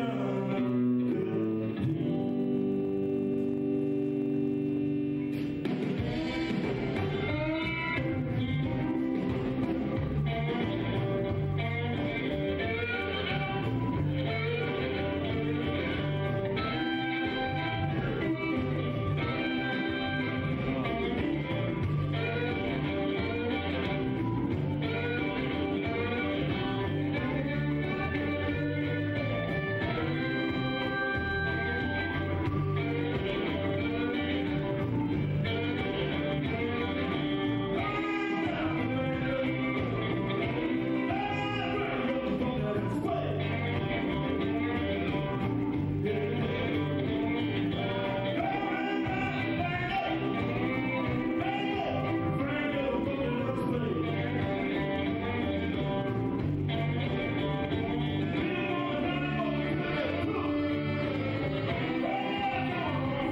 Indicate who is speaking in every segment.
Speaker 1: down.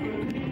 Speaker 1: 何?